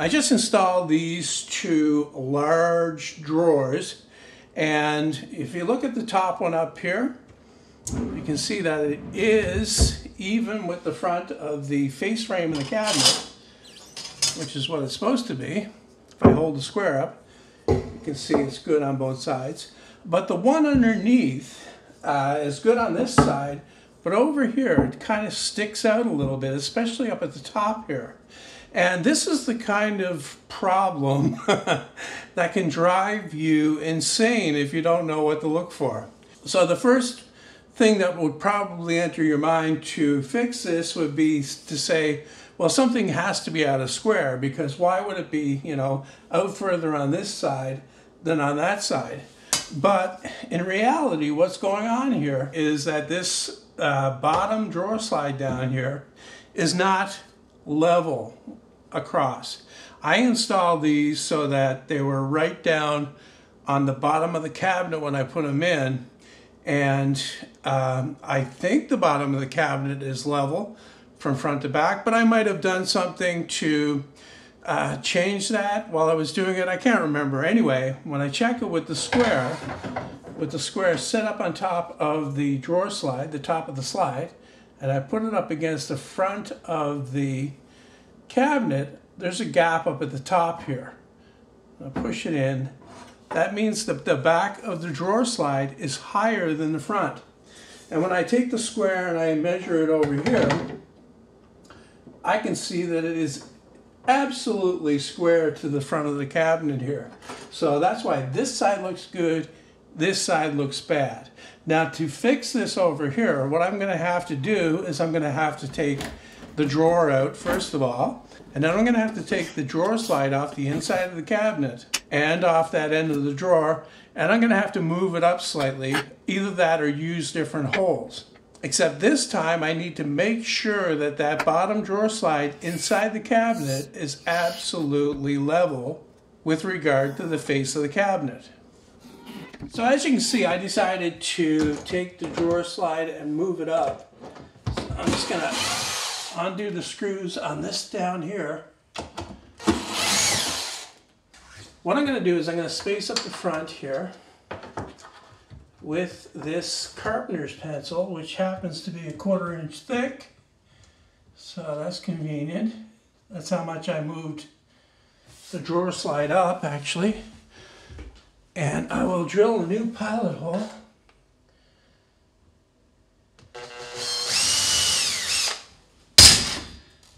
I just installed these two large drawers and if you look at the top one up here you can see that it is even with the front of the face frame in the cabinet which is what it's supposed to be. If I hold the square up you can see it's good on both sides. But the one underneath uh, is good on this side but over here it kind of sticks out a little bit especially up at the top here. And this is the kind of problem that can drive you insane if you don't know what to look for. So the first thing that would probably enter your mind to fix this would be to say, well, something has to be out of square because why would it be, you know, out further on this side than on that side? But in reality, what's going on here is that this uh, bottom drawer slide down here is not level across. I installed these so that they were right down on the bottom of the cabinet when I put them in. And um, I think the bottom of the cabinet is level from front to back, but I might have done something to uh, change that while I was doing it. I can't remember. Anyway, when I check it with the square, with the square set up on top of the drawer slide, the top of the slide, and I put it up against the front of the cabinet, there's a gap up at the top here. I'll push it in. That means that the back of the drawer slide is higher than the front. And when I take the square and I measure it over here, I can see that it is absolutely square to the front of the cabinet here. So that's why this side looks good, this side looks bad. Now to fix this over here, what I'm going to have to do is I'm going to have to take the drawer out first of all. And then I'm going to have to take the drawer slide off the inside of the cabinet and off that end of the drawer. And I'm going to have to move it up slightly, either that or use different holes. Except this time I need to make sure that that bottom drawer slide inside the cabinet is absolutely level with regard to the face of the cabinet. So as you can see, I decided to take the drawer slide and move it up. So I'm just to undo the screws on this down here. What I'm going to do is I'm going to space up the front here with this carpenter's pencil, which happens to be a quarter inch thick. So that's convenient. That's how much I moved the drawer slide up, actually. And I will drill a new pilot hole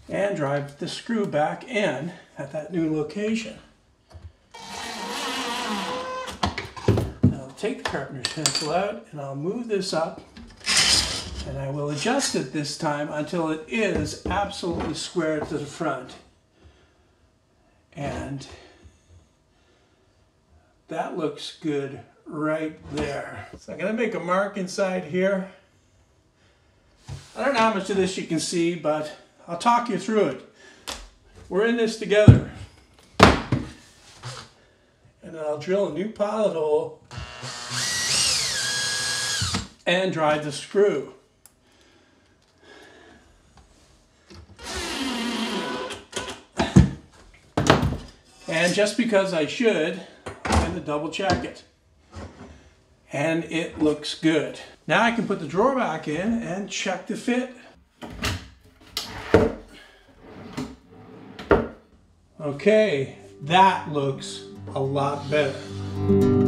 and drive the screw back in at that new location. I'll take the carpenter's pencil out and I'll move this up and I will adjust it this time until it is absolutely square to the front. And that looks good right there. So I'm going to make a mark inside here. I don't know how much of this you can see, but I'll talk you through it. We're in this together. And I'll drill a new pilot hole and drive the screw. And just because I should, To double check it. And it looks good. Now I can put the drawer back in and check the fit. Okay, that looks a lot better.